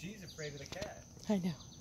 she's afraid of the cat. I know.